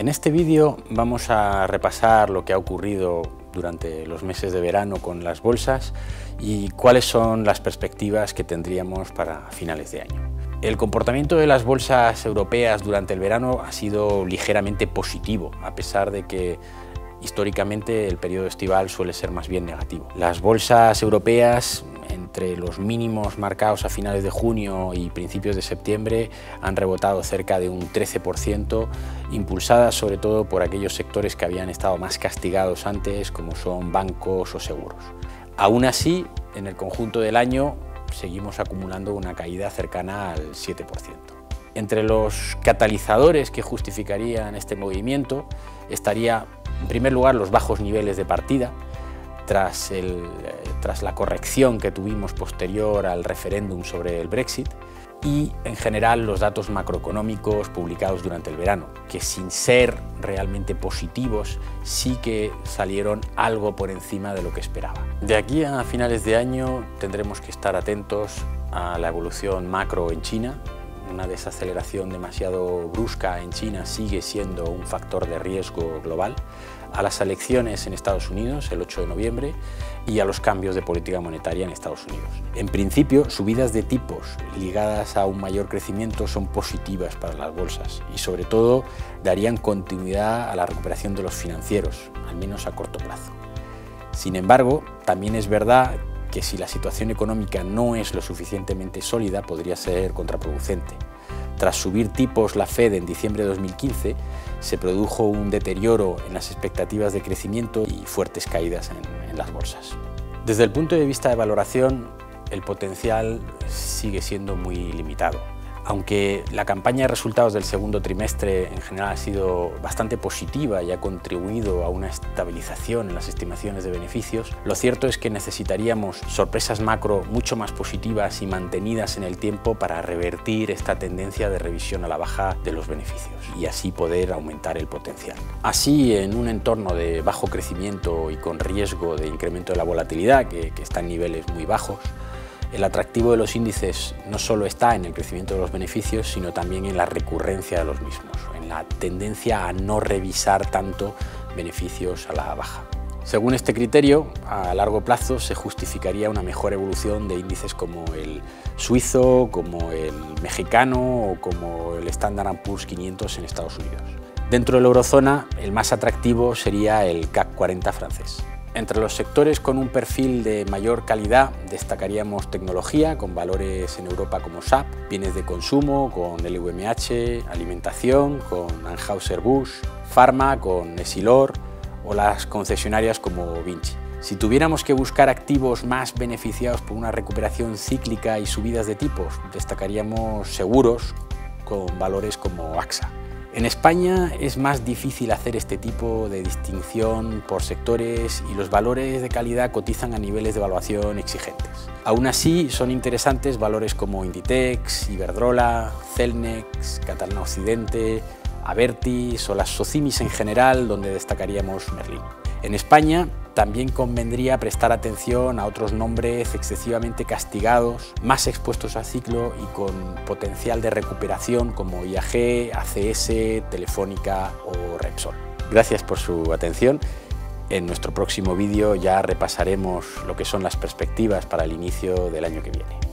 En este vídeo vamos a repasar lo que ha ocurrido durante los meses de verano con las bolsas y cuáles son las perspectivas que tendríamos para finales de año. El comportamiento de las bolsas europeas durante el verano ha sido ligeramente positivo, a pesar de que históricamente el periodo estival suele ser más bien negativo. Las bolsas europeas entre los mínimos marcados a finales de junio y principios de septiembre han rebotado cerca de un 13%, impulsadas sobre todo por aquellos sectores que habían estado más castigados antes, como son bancos o seguros. Aún así, en el conjunto del año seguimos acumulando una caída cercana al 7%. Entre los catalizadores que justificarían este movimiento estaría, en primer lugar, los bajos niveles de partida, tras, tras la corrección que tuvimos posterior al referéndum sobre el Brexit y en general los datos macroeconómicos publicados durante el verano, que sin ser realmente positivos sí que salieron algo por encima de lo que esperaba. De aquí a finales de año tendremos que estar atentos a la evolución macro en China, una desaceleración demasiado brusca en China sigue siendo un factor de riesgo global, a las elecciones en Estados Unidos el 8 de noviembre y a los cambios de política monetaria en Estados Unidos. En principio, subidas de tipos ligadas a un mayor crecimiento son positivas para las bolsas y sobre todo darían continuidad a la recuperación de los financieros, al menos a corto plazo. Sin embargo, también es verdad que si la situación económica no es lo suficientemente sólida podría ser contraproducente. Tras subir tipos la Fed en diciembre de 2015, se produjo un deterioro en las expectativas de crecimiento y fuertes caídas en, en las bolsas. Desde el punto de vista de valoración, el potencial sigue siendo muy limitado. Aunque la campaña de resultados del segundo trimestre en general ha sido bastante positiva y ha contribuido a una estabilización en las estimaciones de beneficios, lo cierto es que necesitaríamos sorpresas macro mucho más positivas y mantenidas en el tiempo para revertir esta tendencia de revisión a la baja de los beneficios y así poder aumentar el potencial. Así, en un entorno de bajo crecimiento y con riesgo de incremento de la volatilidad, que, que está en niveles muy bajos, el atractivo de los índices no solo está en el crecimiento de los beneficios, sino también en la recurrencia de los mismos, en la tendencia a no revisar tanto beneficios a la baja. Según este criterio, a largo plazo se justificaría una mejor evolución de índices como el suizo, como el mexicano o como el Standard Poor's 500 en Estados Unidos. Dentro de la eurozona, el más atractivo sería el CAC 40 francés. Entre los sectores con un perfil de mayor calidad destacaríamos tecnología, con valores en Europa como SAP, bienes de consumo con LVMH, alimentación con Anheuser-Busch, Pharma con Esilor o las concesionarias como Vinci. Si tuviéramos que buscar activos más beneficiados por una recuperación cíclica y subidas de tipos, destacaríamos seguros con valores como AXA. En España es más difícil hacer este tipo de distinción por sectores y los valores de calidad cotizan a niveles de evaluación exigentes. Aún así, son interesantes valores como Inditex, Iberdrola, Celnex, Catalana Occidente, Avertis o las Socimis en general, donde destacaríamos Merlin. En España también convendría prestar atención a otros nombres excesivamente castigados, más expuestos al ciclo y con potencial de recuperación como IAG, ACS, Telefónica o Repsol. Gracias por su atención. En nuestro próximo vídeo ya repasaremos lo que son las perspectivas para el inicio del año que viene.